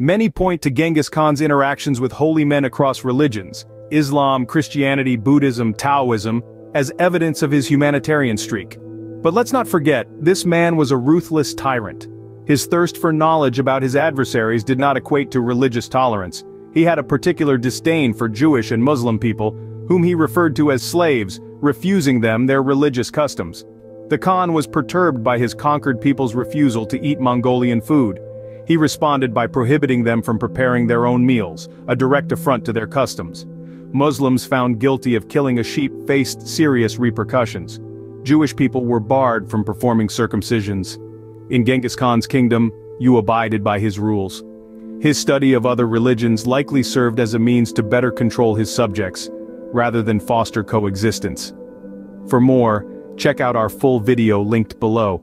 Many point to Genghis Khan's interactions with holy men across religions, Islam, Christianity, Buddhism, Taoism, as evidence of his humanitarian streak. But let's not forget, this man was a ruthless tyrant. His thirst for knowledge about his adversaries did not equate to religious tolerance. He had a particular disdain for Jewish and Muslim people, whom he referred to as slaves, refusing them their religious customs. The Khan was perturbed by his conquered people's refusal to eat Mongolian food. He responded by prohibiting them from preparing their own meals, a direct affront to their customs. Muslims found guilty of killing a sheep faced serious repercussions. Jewish people were barred from performing circumcisions. In Genghis Khan's kingdom, you abided by his rules. His study of other religions likely served as a means to better control his subjects, rather than foster coexistence. For more, check out our full video linked below.